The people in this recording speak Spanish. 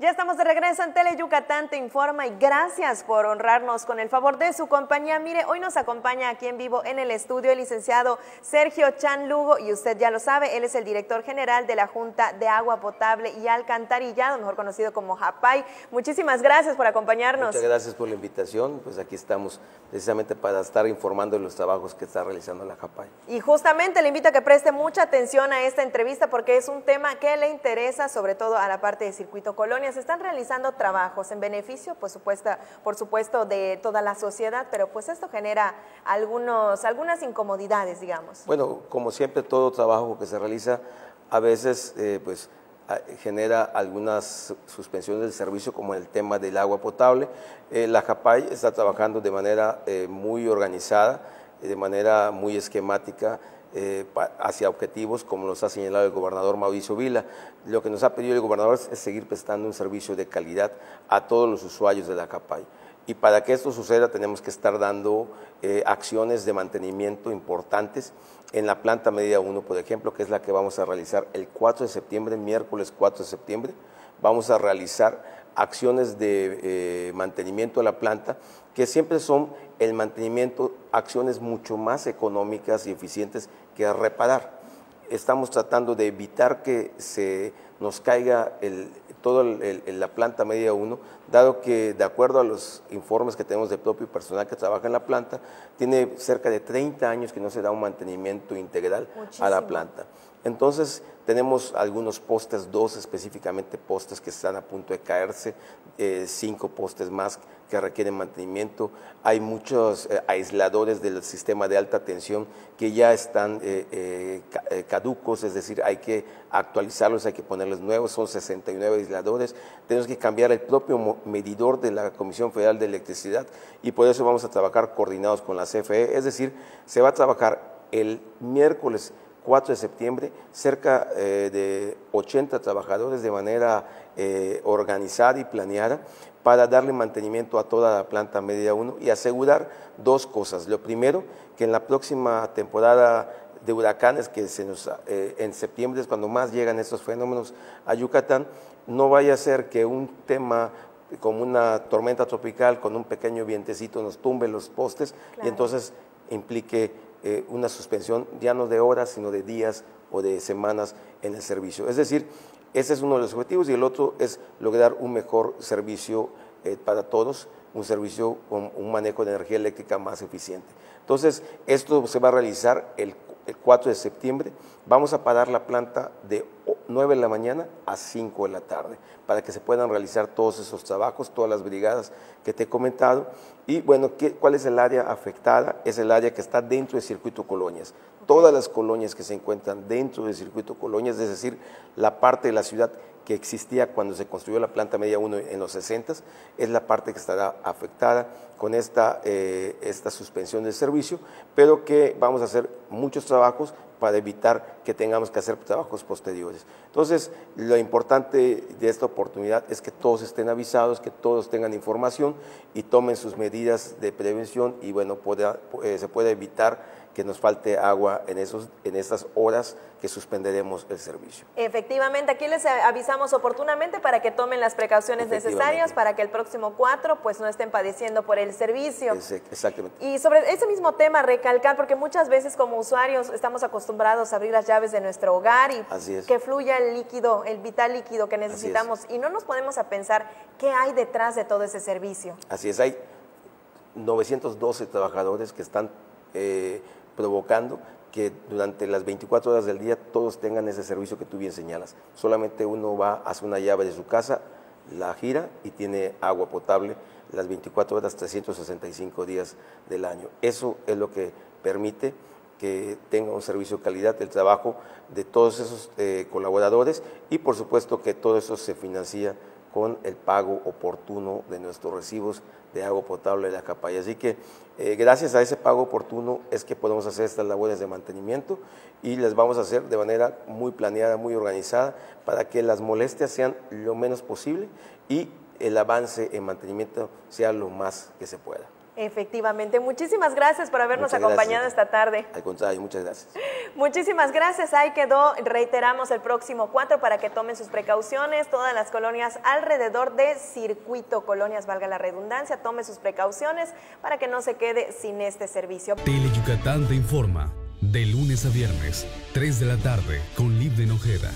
Ya estamos de regreso en Tele Yucatán, te informa y gracias por honrarnos con el favor de su compañía. Mire, hoy nos acompaña aquí en vivo en el estudio el licenciado Sergio Chan Lugo y usted ya lo sabe, él es el director general de la Junta de Agua Potable y Alcantarillado, mejor conocido como JAPAI. Muchísimas gracias por acompañarnos. Muchas gracias por la invitación, pues aquí estamos precisamente para estar informando de los trabajos que está realizando la JAPAI. Y justamente le invito a que preste mucha atención a esta entrevista porque es un tema que le interesa sobre todo a la parte de Circuito Colonia se están realizando trabajos en beneficio, pues, supuesta, por supuesto, de toda la sociedad, pero pues esto genera algunos, algunas incomodidades, digamos. Bueno, como siempre, todo trabajo que se realiza a veces, eh, pues, genera algunas suspensiones del servicio, como el tema del agua potable. Eh, la JAPAI está trabajando de manera eh, muy organizada, de manera muy esquemática, eh, hacia objetivos como nos ha señalado el gobernador Mauricio Vila. Lo que nos ha pedido el gobernador es, seguir prestando un servicio de calidad a todos los usuarios de la CAPAI. Y para que esto suceda tenemos que estar dando eh, acciones de mantenimiento importantes en la planta media 1, por ejemplo, que es la que vamos a realizar el 4 de septiembre, miércoles 4 de septiembre. Vamos a realizar acciones de eh, mantenimiento de la planta que siempre son el mantenimiento, acciones mucho más económicas y eficientes que reparar. Estamos tratando de evitar que se nos caiga el, toda la planta media 1, dado que de acuerdo a los informes que tenemos de propio personal que trabaja en la planta, tiene cerca de 30 años que no se da un mantenimiento integral a la planta. Entonces, tenemos algunos postes, dos específicamente postes que están a punto de caerse, eh, cinco postes más que requieren mantenimiento. Hay muchos eh, aisladores del sistema de alta tensión que ya están eh, caducos, es decir, hay que actualizarlos, hay que ponerles nuevos, son 69 aisladores. Tenemos que cambiar el propio medidor de la Comisión Federal de Electricidad y por eso vamos a trabajar coordinados con la CFE, es decir, se va a trabajar el miércoles 4 de septiembre, cerca eh, de 80 trabajadores de manera eh, organizada y planeada para darle mantenimiento a toda la planta media 1 y asegurar dos cosas. Lo primero, que en la próxima temporada de huracanes, que se nos, eh, en septiembre es cuando más llegan estos fenómenos a Yucatán, no vaya a ser que un tema como una tormenta tropical con un pequeño vientecito nos tumbe los postes y entonces implique eh, una suspensión ya no de horas, sino de días o de semanas en el servicio. Es decir, ese es uno de los objetivos y el otro es lograr un mejor servicio eh, para todos, un servicio con un manejo de energía eléctrica más eficiente. Entonces, esto se va a realizar el, el 4 de septiembre. Vamos a parar la planta de 9 de la mañana a 5 de la tarde para que se puedan realizar todos esos trabajos, todas las brigadas que te he comentado. Y bueno, ¿cuál es el área afectada? Es el área que está dentro del circuito colonias. Todas las colonias que se encuentran dentro del circuito colonias, es decir, la parte de la ciudad que existía cuando se construyó la planta media 1 en los 60, es la parte que estará afectada con esta, eh, esta suspensión del servicio, pero que vamos a hacer muchos trabajos para evitar que tengamos que hacer trabajos posteriores. Entonces, lo importante de esta oportunidad es que todos estén avisados, que todos tengan información y tomen sus medidas de prevención y bueno, eh, se pueda evitar que nos falte agua en, esos, en estas horas que suspenderemos el servicio. Efectivamente, aquí les avisamos oportunamente para que tomen las precauciones necesarias para que el próximo 4 pues no estén padeciendo por el servicio. Exactamente. Y sobre ese mismo tema, recalcar, porque muchas veces como usuarios estamos acostumbrados a abrir las llaves de nuestro hogar y que fluya el líquido, el vital líquido que necesitamos y no nos podemos a pensar qué hay detrás de todo ese servicio. Así es, hay 912 trabajadores que están... Eh, provocando que durante las 24 horas del día todos tengan ese servicio que tú bien señalas. Solamente uno va, hace una llave de su casa, la gira y tiene agua potable las 24 horas, 365 días del año. Eso es lo que permite que tenga un servicio de calidad el trabajo de todos esos eh, colaboradores y por supuesto que todo eso se financia con el pago oportuno de nuestros recibos de agua potable de la capa. Así que eh, gracias a ese pago oportuno es que podemos hacer estas labores de mantenimiento y las vamos a hacer de manera muy planeada, muy organizada, para que las molestias sean lo menos posible y el avance en mantenimiento sea lo más que se pueda. Efectivamente. Muchísimas gracias por habernos acompañado esta tarde. Al contrario, muchas gracias. Muchísimas gracias. Ahí quedó. Reiteramos el próximo 4 para que tomen sus precauciones. Todas las colonias alrededor de circuito, colonias, valga la redundancia, tome sus precauciones para que no se quede sin este servicio. Tele Yucatán te informa. De lunes a viernes, 3 de la tarde, con Liv de Nojeda.